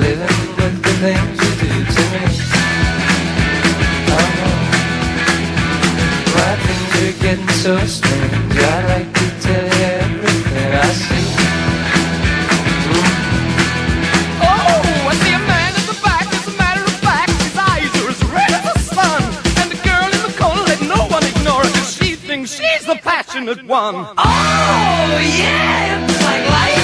getting so hard living with the things you do to me. Oh, my things are getting so strange. I like to tell you everything I see. Oh, I see a man at the back. As a matter of fact, his eyes are as red as the sun. And the girl in the corner, let no one ignore her, 'cause she thinks she's the passionate one. Oh, yeah, it's like lightning.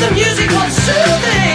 The music was soothing,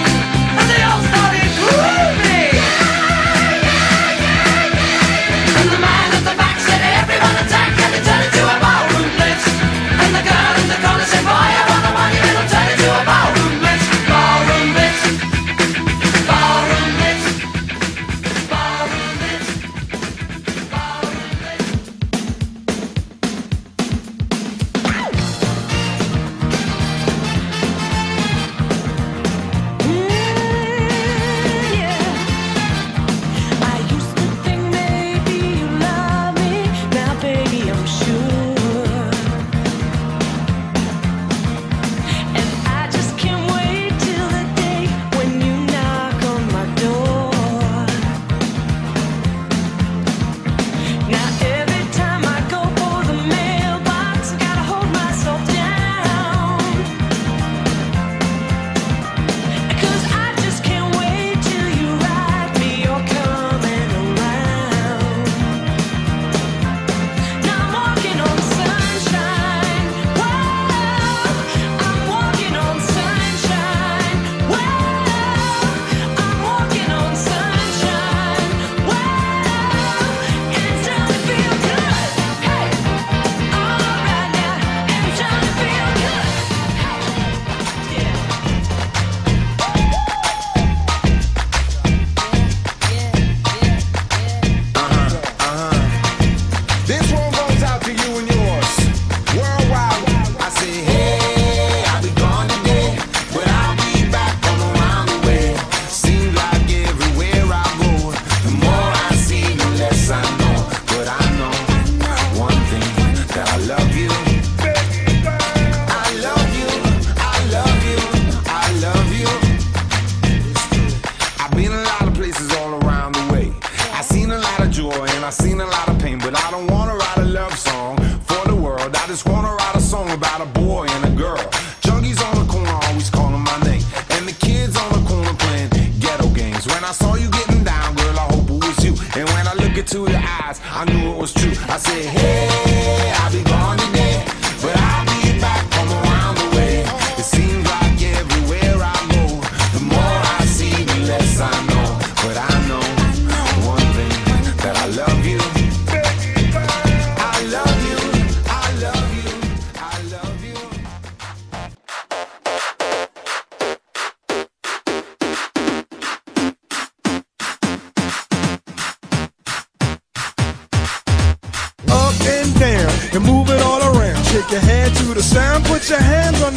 I've been a lot of places all around the way. I seen a lot of joy and I seen a lot of pain, but I don't wanna write a love song for the world. I just wanna write a song about a boy and a girl. Junkies on the corner always calling my name, and the kids on the corner playing ghetto games. When I saw you getting down, girl, I hope it was you. And when I look into your eyes, I knew it was true. I said, Hey, I'll be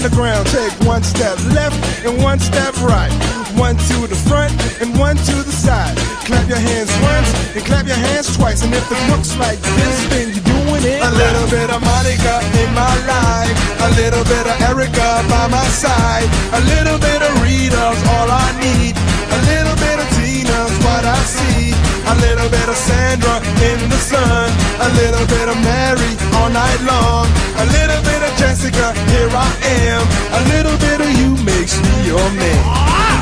the ground. Take one step left and one step right. One to the front and one to the side. Clap your hands once and clap your hands twice. And if it looks like this, then you're doing it. A little bit of Monica in my life. A little bit of Erica by my side. A little bit of Rita's all I need. A little bit of Tina's what I see. A little bit of Sandra in the sun. A little bit of Mary all night long. I am. A little bit of you makes me your man.